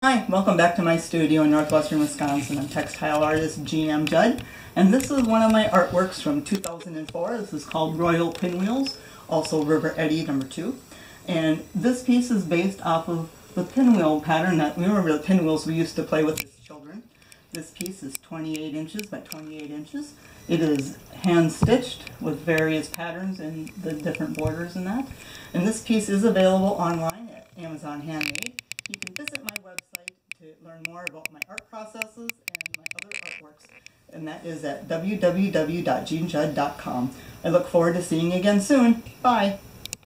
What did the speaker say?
Hi, welcome back to my studio in northwestern Wisconsin. I'm textile artist Jean M. Judd, and this is one of my artworks from 2004. This is called Royal Pinwheels, also River Eddy number two. And this piece is based off of the pinwheel pattern that, we remember the pinwheels we used to play with as children. This piece is 28 inches by 28 inches. It is hand stitched with various patterns and the different borders and that. And this piece is available online at Amazon Handmade. You can visit to learn more about my art processes and my other artworks, and that is at www.jeanjudd.com. I look forward to seeing you again soon. Bye.